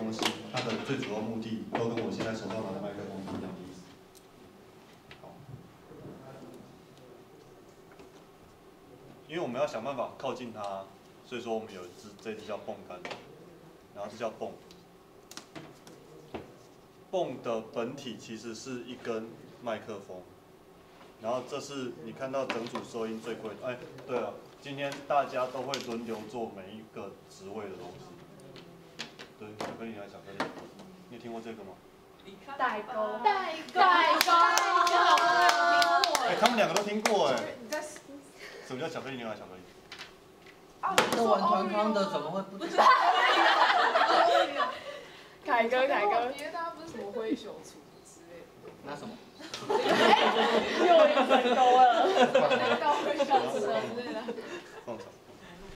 东西，它的最主要目的都跟我现在手上拿的麦克风是一样的意思。好，因为我们要想办法靠近它，所以说我们有一支这支叫泵杆，然后这叫泵。泵的本体其实是一根麦克风，然后这是你看到整组收音最贵的。哎，对了，今天大家都会轮流做每一个职位。对，巧克力还是巧克力？你有听过这个吗？代沟，代沟，代沟，哎，他们两个都听过哎。你在什么叫巧克力牛奶巧克力？啊？这玩团康的怎么会不知道？凯哥，凯哥，别的他不是什么灰熊厨之类的，那什么？又有成功了。难道灰熊厨之类的？放场。